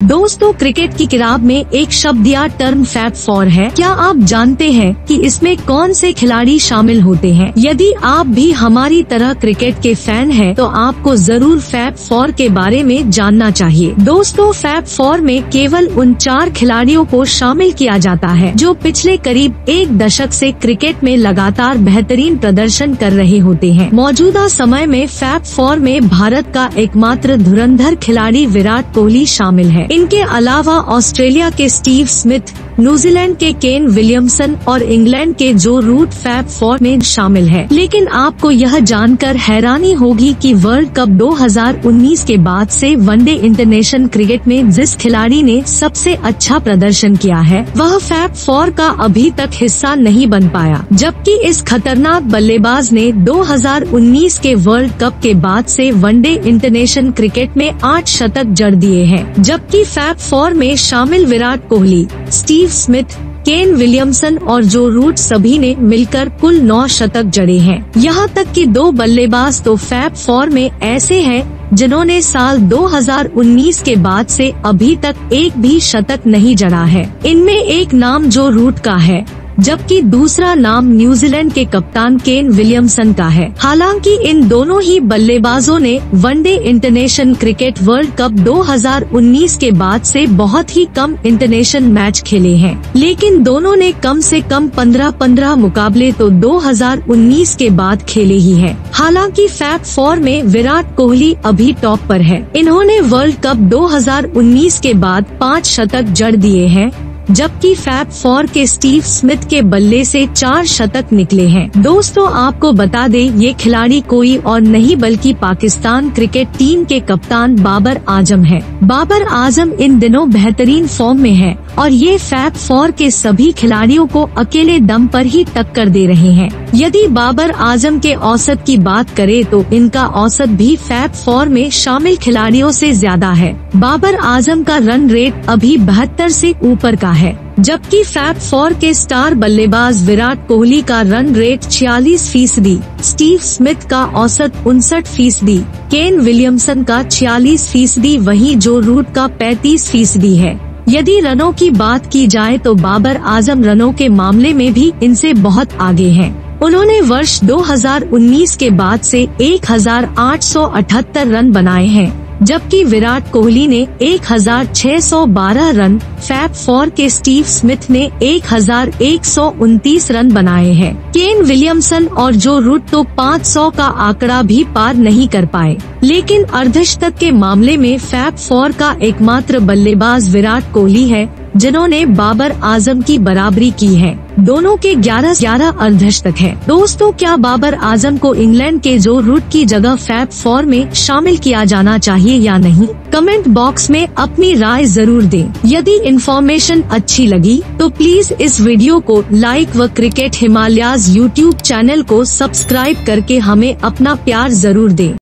दोस्तों, क्रिकेट की किताब में एक शब्द या टर्म फैप फॉर है। क्या आप जानते हैं कि इसमें कौन से खिलाड़ी शामिल होते हैं? यदि आप भी हमारी तरह क्रिकेट के फ़ैन हैं तो आपको ज़रूर फैप फॉर के बारे में जानना चाहिए। दोस्तों फैप फॉर में केवल उन चार खिलाड़ियों को शामिल किया जाता है, जो पिछले करीब एक दशक से क्रिकेट में लगातार बेहतरीन प्रदर्शन कर रहे होते हैं। मौजूदा समय में फैप फॉर में भारत का एकमात्र धुरंधर खिलाड़ी विराट कोहली शामिल है। इनके अलावा ऑस्ट्रेलिया के स्टीव स्मिथ न्यूजीलैंड के केन विलियमसन और इंग्लैंड के जो रूट फैप फोर में शामिल है। लेकिन आपको यह जानकर हैरानी होगी कि वर्ल्ड कप 2019 के बाद से वनडे इंटरनेशनल क्रिकेट में जिस खिलाड़ी ने सबसे अच्छा प्रदर्शन किया है, वह फैप फोर का अभी तक हिस्सा नहीं बन पाया। जबकि इस खतरनाक बल्लेबाज ने 2019 के वर्ल्ड कप के बाद से वनडे इंटरनेशनल क्रिकेट में आठ शतक जड़ दिए हैं। जबकि फैप फोर में शामिल Virat Kohli Steve Smith, Kane Williamson और जो रूट सभी ने मिलकर कुल नौ शतक जड़े हैं। यहाँ तक कि दो बल्लेबाज तो फैब फोर में ऐसे हैं, जिन्होंने साल 2019 के बाद से अभी तक एक भी शतक नहीं जड़ा है। इनमें एक नाम जो रूट का है जबकि दूसरा नाम न्यूजीलैंड के कप्तान केन विलियमसन का है। हालाँकि इन दोनों ही बल्लेबाजों ने one day international cricket world cup 2019 के बाद से बहुत ही कम इंटरनेशनल मैच खेले हैं। लेकिन दोनों ने कम से कम 15-15 मुकाबले तो 2019 के बाद खेले ही हैं। हालाँकि फैप फोर में विराट कोहली अभी टॉप पर है। इन्होंने वर्ल्ड कप 2019 के बाद पाँच शतक जड़ दिए हैं। जबकि फैप फोर के स्टीव स्मिथ के बल्ले से चार शतक निकले हैं। दोस्तों, आपको बता दें, ये खिलाड़ी कोई और नहीं बल्कि पाकिस्तान क्रिकेट टीम के कप्तान बाबर आज़म है। बाबर आज़म इन दिनों बेहतरीन फॉर्म में है और ये फैप फोर के सभी खिलाड़ियों को अकेले दम पर ही टक्कर दे रहे हैं। यदि बाबर आज़म के औसत की बात करें तो इनका औसत भी फैप फोर में शामिल खिलाड़ियों से ज़्यादा है। बाबर आज़म का रन रेट अभी बहत्तर से ऊपर का है। जबकि फैप फोर के स्टार बल्लेबाज विराट कोहली का रन रेट छियालीस फ़ीसदी स्टीव स्मिथ का औसत उनसठ फ़ीसदी केन विलियमसन का छियालीस फ़ीसदी, वही जो रूट का पैतीस फ़ीसदी है यदि रनों की बात की जाए तो बाबर आज़म रनों के मामले में भी इनसे बहुत आगे हैं। उन्होंने वर्ष 2019 के बाद से 1878 रन बनाए हैं जबकि विराट कोहली ने 1612 रन फैप फोर के स्टीव स्मिथ ने 1129 रन बनाए हैं। केन विलियमसन और जो रूट तो 500 का आंकड़ा भी पार नहीं कर पाए। लेकिन अर्धशतक के मामले में फैप फोर का एकमात्र बल्लेबाज विराट कोहली है जिन्होंने बाबर आज़म की बराबरी की है। दोनों के 11 ग्यारह अर्धशतक है। दोस्तों, क्या बाबर आज़म को इंग्लैंड के जो रूट की जगह फैब फोर में शामिल किया जाना चाहिए या नहीं? कमेंट बॉक्स में अपनी राय ज़रूर दें। यदि इन्फॉर्मेशन अच्छी लगी तो प्लीज़ इस वीडियो को लाइक व क्रिकेट हिमालयाज यूट्यूब चैनल को सब्सक्राइब करके हमें अपना प्यार ज़रूर दें।